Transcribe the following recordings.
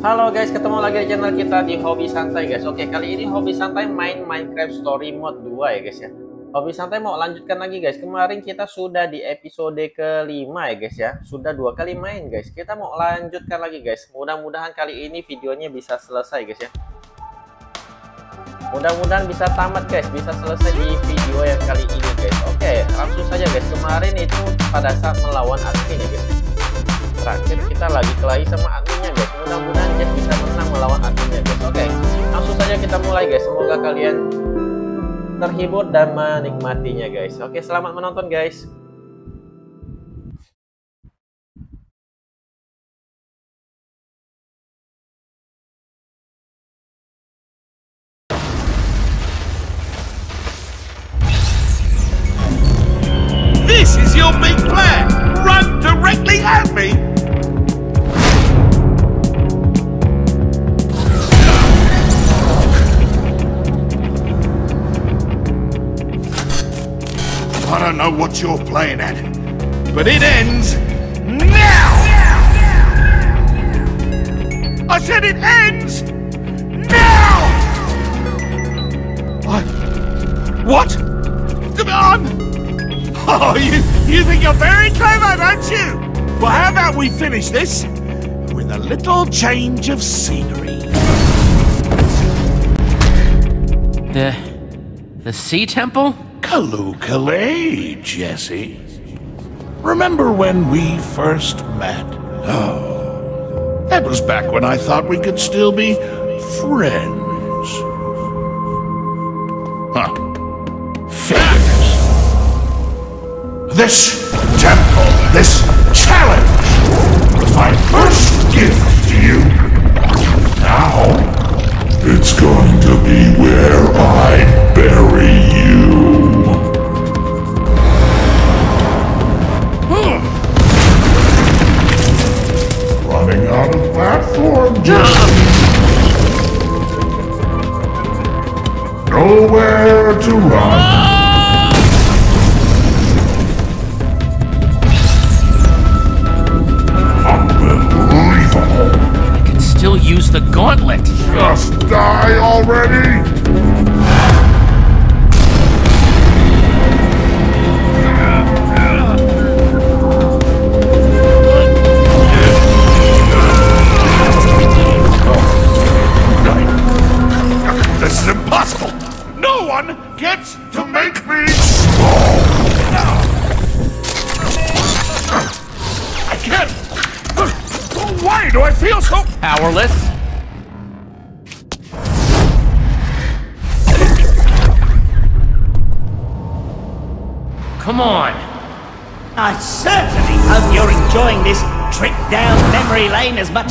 Halo guys, ketemu lagi di channel kita di Hobi Santai guys. Oke, kali ini Hobi Santai main Minecraft Story Mode 2 ya guys ya. Hobi Santai mau lanjutkan lagi guys. Kemarin kita sudah di episode kelima ya guys ya. Sudah dua kali main guys. Kita mau lanjutkan lagi guys. Mudah-mudahan kali ini videonya bisa selesai guys ya. Mudah-mudahan bisa tamat guys, bisa selesai di video yang kali ini guys. Oke, langsung saja guys. Kemarin itu pada saat melawan admin ya guys. Terakhir kita lagi kelahi sama adminnya guys. Mudah-mudahan dia bisa menang melawan adminnya guys. Oke, langsung saja kita mulai guys. Semoga kalian terhibur dan menikmatinya guys. Oke, selamat menonton guys. Know what you're playing at, but it ends now! I said it ends now! I, what? Come on! Oh, you, you think you're very clever, don't you? Well, how about we finish this with a little change of scenery? The. the Sea Temple? Kalukale, Jesse. Remember when we first met? Oh, that was back when I thought we could still be friends. Huh. Figures. This temple, this challenge, was my first gift to you. Now, it's going to be where I bury you. Nowhere to run. Unbelievable. I can still use the gauntlet. Just die already!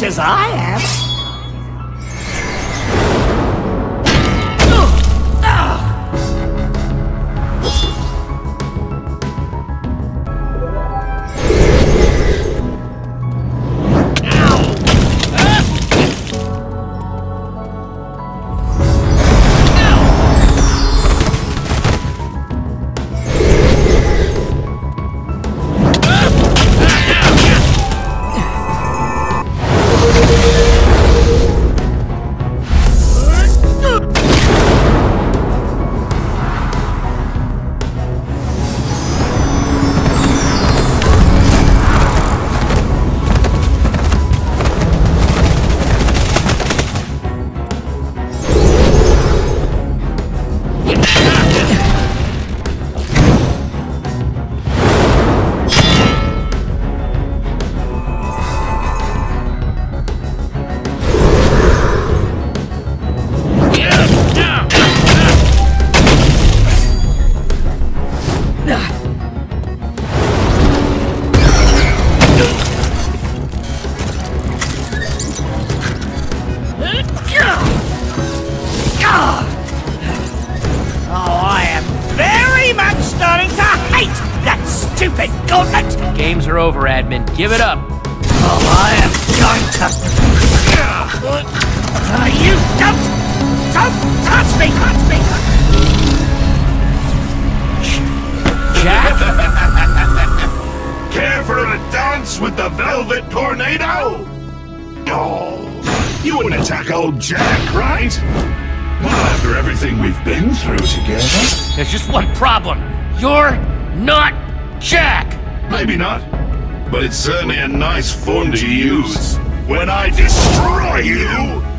As I am. Give it up. Oh, I am going to. Uh, you don't, don't touch me, touch me. Jack? Care for a dance with the Velvet Tornado? Oh. You wouldn't attack old Jack, right? Not after everything we've been through together. There's just one problem. You're not Jack! Maybe not. But it's certainly a nice form to use when I destroy you!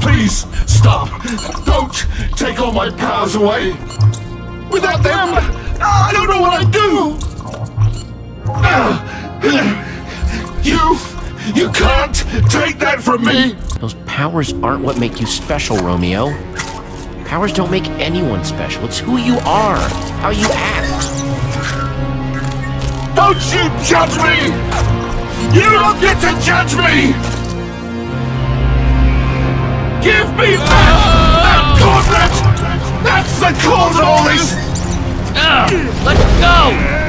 Please, please, stop. Don't take all my powers away. Without them, I don't know what I'd do. You, you can't take that from me. Those powers aren't what make you special, Romeo. Powers don't make anyone special. It's who you are, how you act. Don't you judge me! You don't get to judge me! Give me that! That gauntlet! That's the cause of all this! Ugh, let go!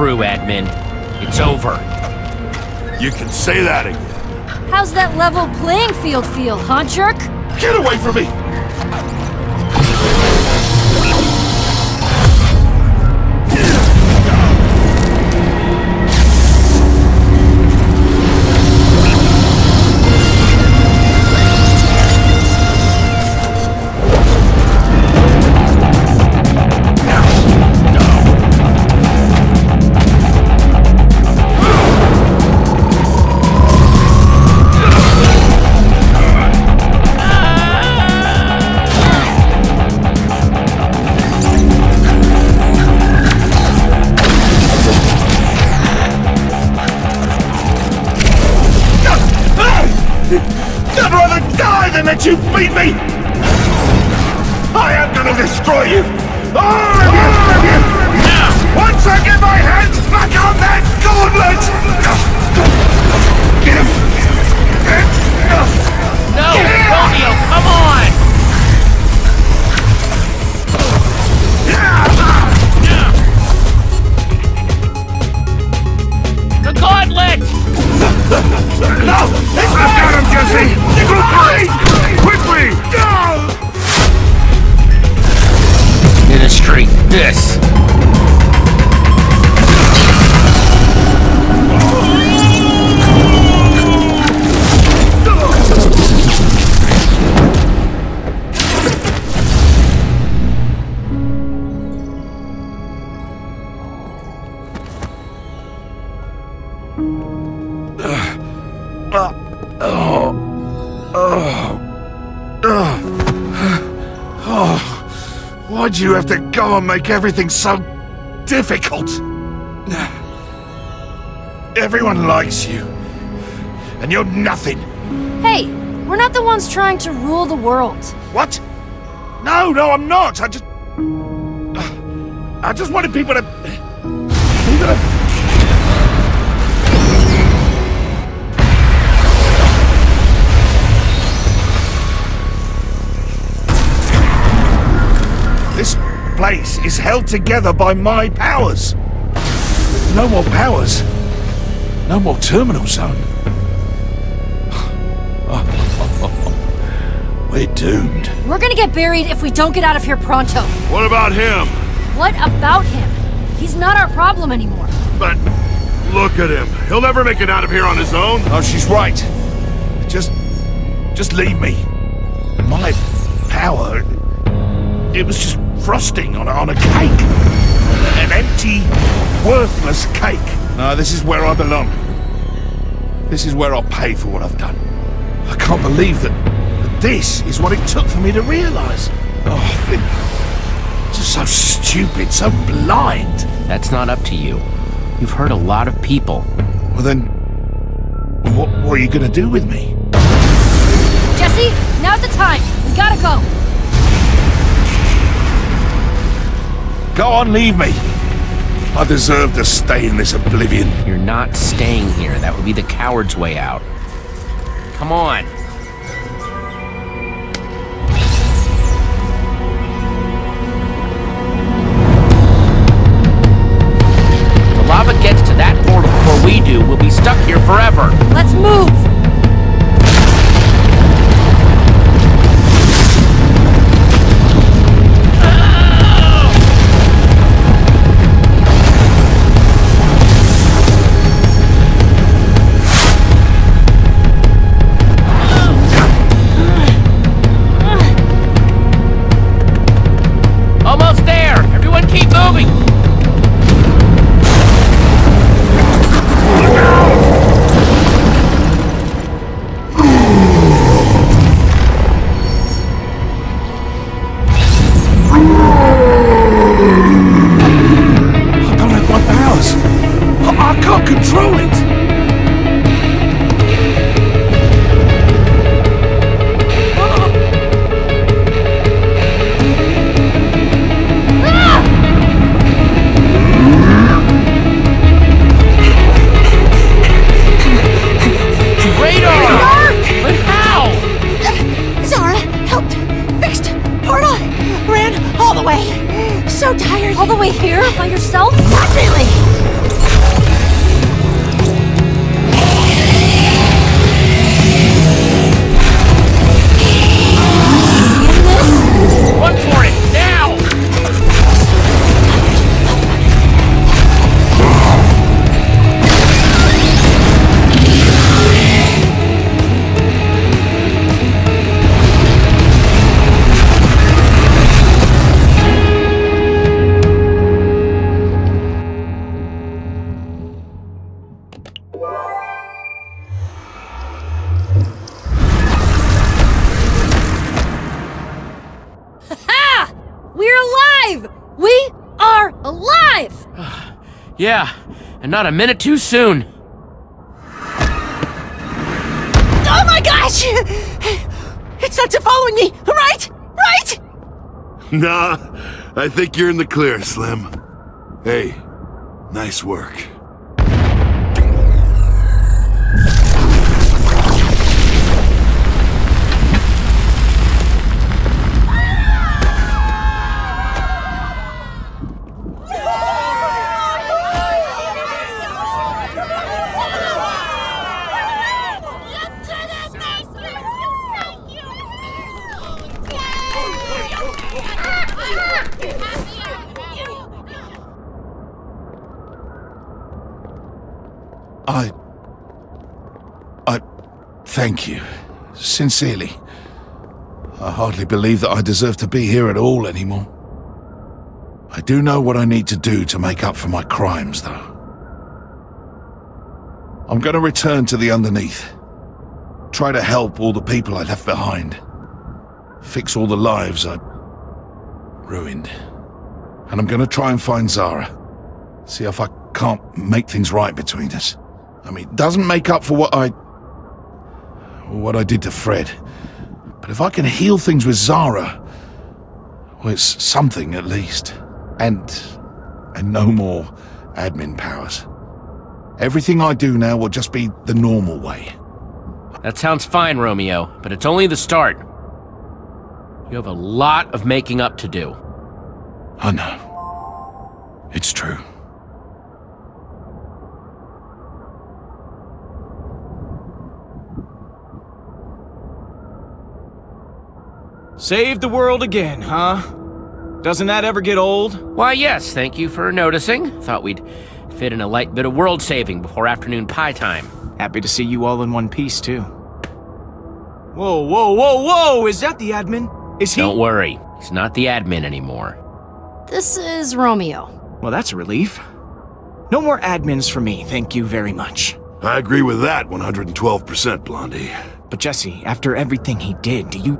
Through, admin. It's over. You can say that again. How's that level playing field feel, huh, jerk? Get away from me! Let you beat me! I am gonna destroy you! All of you! All of you! Once I get my hands back on that gauntlet! Give it! No, Romeo, come on! The gauntlet! No! I've got him, Jesse! Quickly! Quickly! Ministry, this! You have to and make everything so difficult? Everyone likes you. And you're nothing. Hey, we're not the ones trying to rule the world. What? No, no, I'm not. I just. I just wanted people to. Place is held together by my powers. No more powers. No more terminal zone. We're doomed. We're gonna get buried if we don't get out of here pronto. What about him? What about him? He's not our problem anymore. But look at him. He'll never make it out of here on his own. Oh, she's right. Just, just leave me. My power, it was just frosting on a, on a cake. An empty, worthless cake. No, this is where I belong. This is where I'll pay for what I've done. I can't believe that, that this is what it took for me to realize. Oh, I've been just so stupid, so blind. That's not up to you. You've hurt a lot of people. Well then, what, what are you gonna do with me? Jesse, now's the time. We gotta go. Go on, leave me. I deserve to stay in this oblivion. You're not staying here. That would be the coward's way out. Come on. The lava gets to that portal before we do, we'll be stuck here forever. Let's move. All the way. So tired. All the way here by yourself? Not and not a minute too soon. Oh my gosh! It's not to following me, right? Right? Nah, I think you're in the clear, Slim. Hey, nice work. Thank you. Sincerely. I hardly believe that I deserve to be here at all anymore. I do know what I need to do to make up for my crimes, though. I'm going to return to the underneath. Try to help all the people I left behind. Fix all the lives I ruined. And I'm going to try and find Xara. See if I can't make things right between us. I mean, it doesn't make up for what I. what I did to Fred. But if I can heal things with Xara, well, it's something at least. And and no more admin powers. Everything I do now will just be the normal way. That sounds fine, Romeo, but it's only the start. You have a lot of making up to do. I know. It's true. Save the world again, huh? Doesn't that ever get old? Why, yes, thank you for noticing. Thought we'd fit in a light bit of world saving before afternoon pie time. Happy to see you all in one piece, too. Whoa, whoa, whoa, whoa! Is that the admin? Is he? Don't worry, he's not the admin anymore. This is Romeo. Well, that's a relief. No more admins for me, thank you very much. I agree with that 112%, Blondie. But Jesse, after everything he did, do you...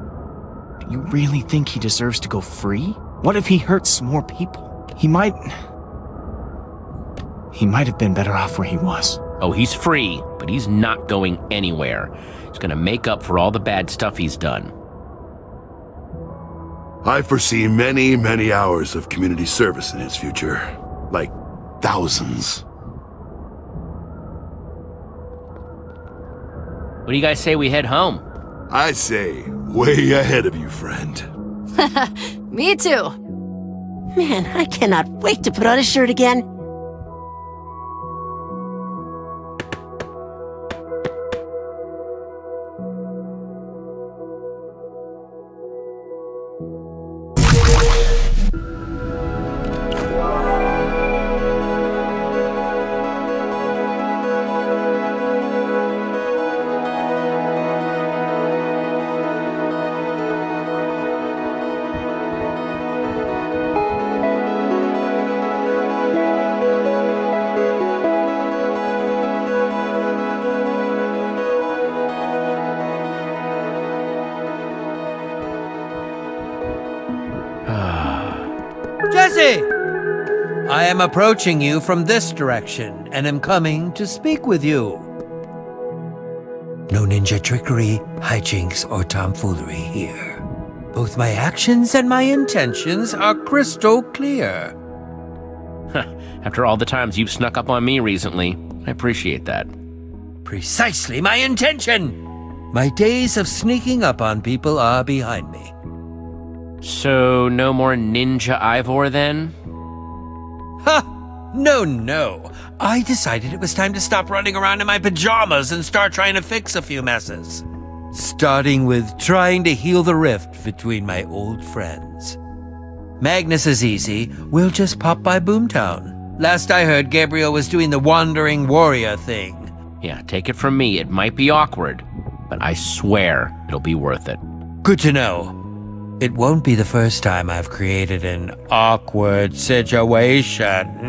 Do you really think he deserves to go free? What if he hurts more people? He might... He might have been better off where he was. Oh, he's free, but he's not going anywhere. He's gonna make up for all the bad stuff he's done. I foresee many, many hours of community service in his future. Like, thousands. What do you guys say we head home? I say, way ahead of you, friend. Me too. Man, I cannot wait to put on a shirt again. Am approaching you from this direction and am coming to speak with you. No ninja trickery, hijinks, or tomfoolery here. Both my actions and my intentions are crystal clear. After all the times you've snuck up on me recently, I appreciate that. Precisely my intention! My days of sneaking up on people are behind me. So, no more Ninja Ivor then? Ha! No, no. I decided it was time to stop running around in my pajamas and start trying to fix a few messes. Starting with trying to heal the rift between my old friends. Magnus is easy. We'll just pop by Boomtown. Last I heard, Gabriel was doing the wandering warrior thing. Yeah, take it from me, it might be awkward, but I swear it'll be worth it. Good to know. It won't be the first time I've created an awkward situation.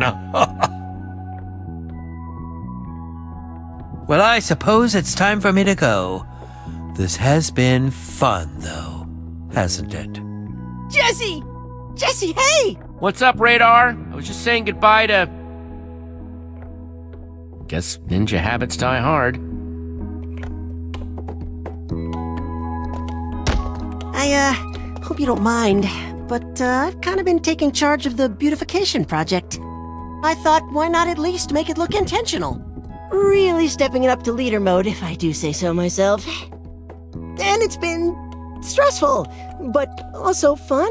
well, I suppose it's time for me to go. This has been fun, though, hasn't it? Jesse! Jesse, hey! What's up, Radar? I was just saying goodbye to. Guess ninja habits die hard. I, uh, hope you don't mind, but, uh, I've kind of been taking charge of the beautification project. I thought, why not at least make it look intentional? Really stepping it up to leader mode, if I do say so myself. And it's been stressful, but also fun.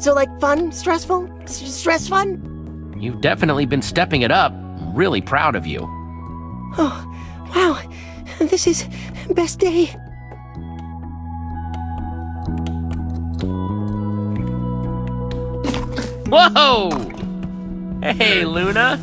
So, like, fun, stressful, S- stress fun? You've definitely been stepping it up. I'm really proud of you. Oh, wow, this is best day. Whoa! Hey, Luna.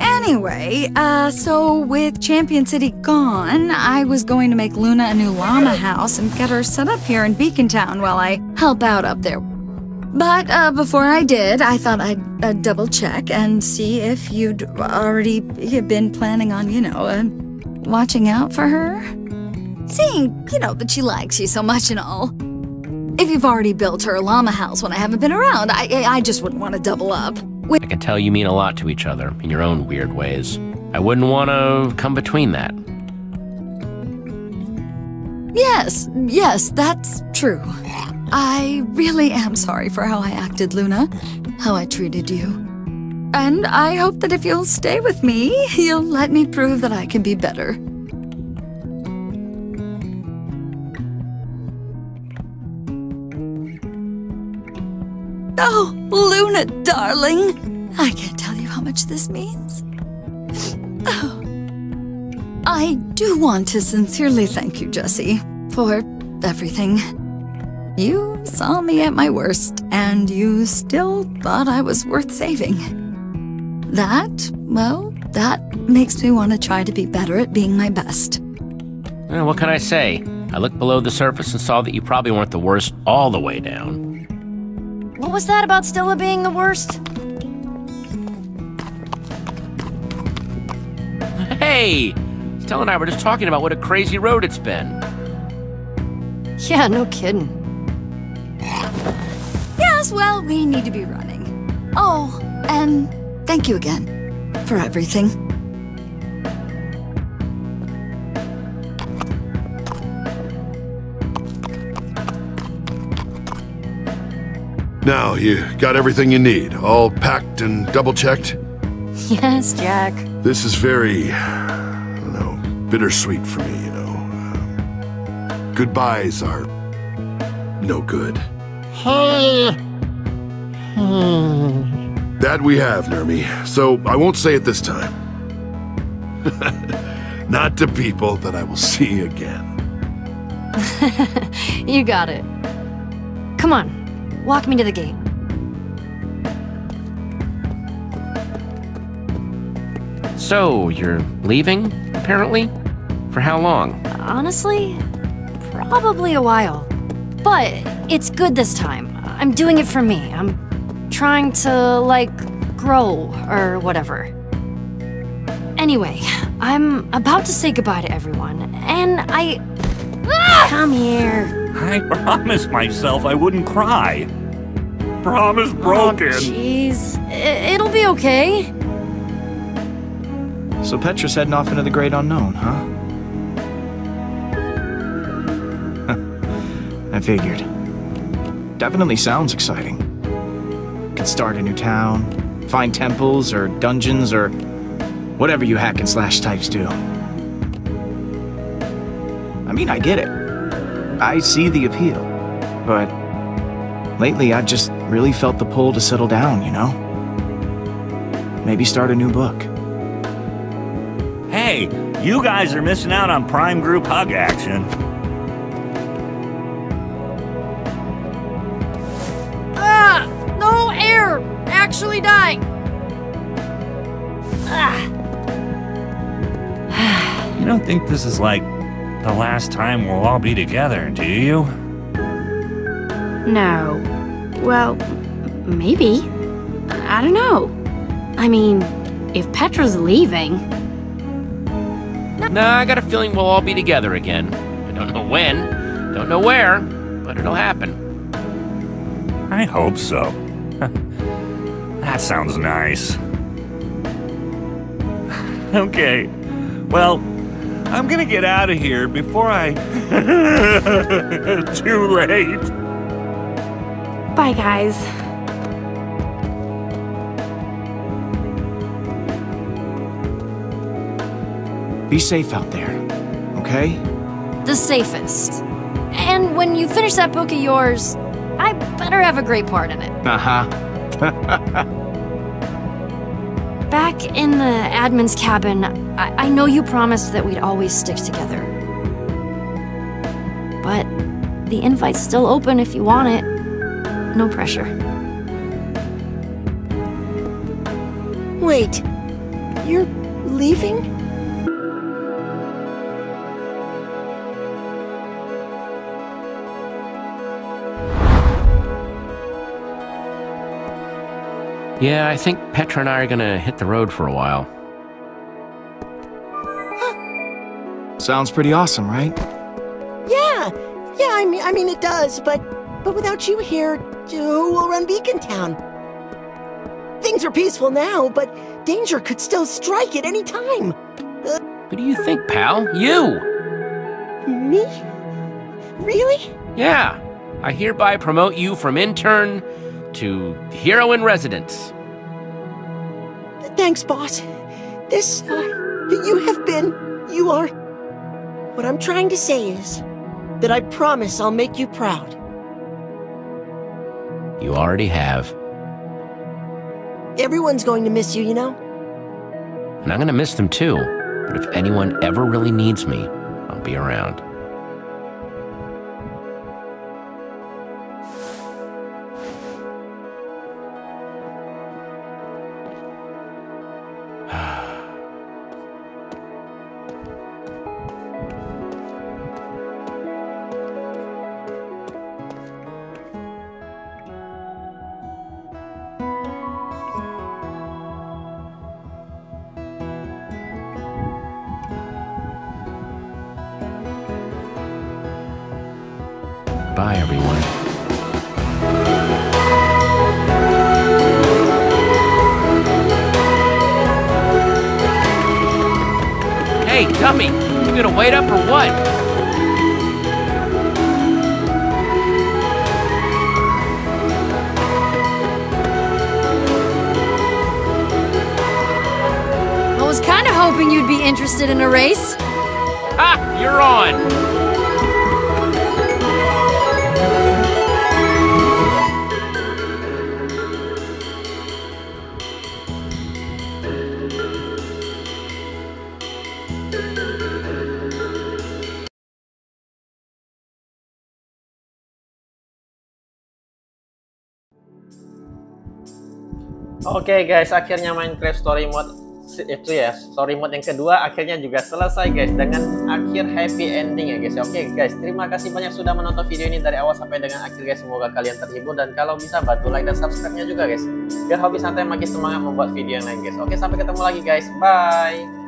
Anyway, uh, so with Champion City gone, I was going to make Luna a new llama house and get her set up here in Beacon Town while I help out up there. But uh, before I did, I thought I'd uh, double check and see if you'd already been planning on, you know, uh, watching out for her. Seeing, you know, that she likes you so much and all. If you've already built her a llama house when I haven't been around, I, I I just wouldn't want to double up. I can tell you mean a lot to each other in your own weird ways. I wouldn't want to come between that. Yes, yes, that's true. I really am sorry for how I acted, Luna, how I treated you. And I hope that if you'll stay with me, you'll let me prove that I can be better. Oh, Luna, darling. I can't tell you how much this means. Oh. I do want to sincerely thank you, Jesse, for everything. You saw me at my worst, and you still thought I was worth saving. That, well, that makes me want to try to be better at being my best. Well, what can I say? I looked below the surface and saw that you probably weren't the worst all the way down. What was that about Stella being the worst? Hey! Stella and I were just talking about what a crazy road it's been. Yeah, no kidding. Yes, well, we need to be running. Oh, and thank you again for everything. Now, you got everything you need, all packed and double checked? Yes, Jack. This is very, I don't know, bittersweet for me, you know. Goodbyes are no good. that we have, Nermi, so I won't say it this time. Not to people that I will see again. You got it. Come on, walk me to the gate. So, you're leaving, apparently? For how long? Honestly, probably a while. But it's good this time. I'm doing it for me. I'm trying to, like, grow or whatever. Anyway, I'm about to say goodbye to everyone, and I. Ah! Come here. I promised myself I wouldn't cry. Promise Oh, broken. jeez. I- It'll be okay. So Petra's heading off into the great unknown, huh? I figured. Definitely sounds exciting. Could start a new town, find temples or dungeons or whatever you hack and slash types do. I mean, I get it. I see the appeal. But lately, I've just really felt the pull to settle down, you know? Maybe start a new book. Hey, you guys are missing out on Prime Group hug action. Ah! No air! Actually dying! Ah! You don't think this is like the last time we'll all be together, do you? No. Well, maybe. I don't know. I mean, if Petra's leaving. Nah, I got a feeling we'll all be together again. I don't know when, don't know where, but it'll happen. I hope so. that sounds nice. okay. Well, I'm gonna get out of here before I. Too late. Bye, guys. Be safe out there, okay? The safest. And when you finish that book of yours, I better have a great part in it. Uh huh. Back in the admin's cabin, I, I know you promised that we'd always stick together. But the invite's still open if you want it. No pressure. Wait, you're leaving? Yeah, I think Petra and I are gonna hit the road for a while. Sounds pretty awesome, right? Yeah, yeah. I mean, I mean it does. But, but without you here, who will run Beacon Town? Things are peaceful now, but danger could still strike at any time. Who do you think, pal? You! Me? Really? Yeah. I hereby promote you from intern to hero in residence. Thanks, boss. This, uh, you have been, you are. What I'm trying to say is that I promise I'll make you proud. You already have. Everyone's going to miss you, you know? And I'm gonna miss them too. But if anyone ever really needs me, I'll be around. Was kind of hoping you'd be interested in a race. Ha! You're on! Oke guys, akhirnya Minecraft Story Mode itu ya, Story Mode yang kedua akhirnya juga selesai guys dengan akhir happy ending ya guys. Oke guys, terima kasih banyak sudah menonton video ini dari awal sampai dengan akhir guys. Semoga kalian terhibur dan kalau bisa bantu like dan subscribe-nya juga guys. Biar hobi santai makin semangat membuat video yang lain guys. Oke, sampai ketemu lagi guys. Bye.